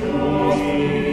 Christ.